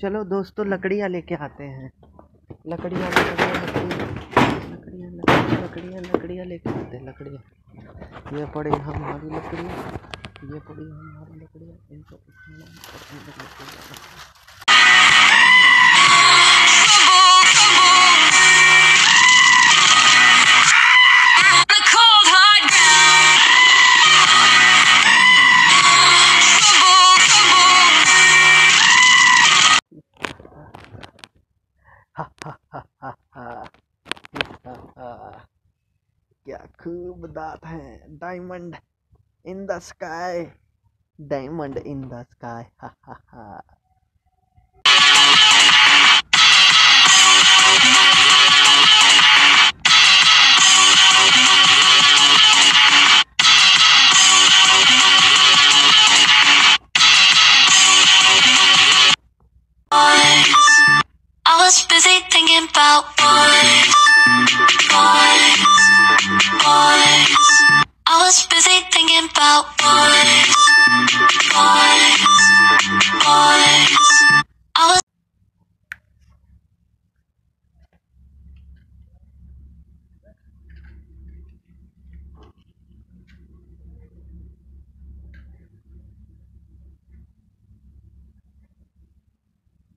चलो दोस्तों, लकड़ियाँ लेके आते हैं। लकड़ियाँ लकड़ियाँ लकड़ियाँ लकड़ियाँ लेके आते हैं, लकड़ियाँ। ये पड़ी हमारी लकड़ियाँ, ये पड़ी हमारी लकड़ियाँ। इनको क्या खूब दांत हैं diamond in the sky diamond in the sky हा हा हा I was busy thinking about busy thinking about boys, boys, boys.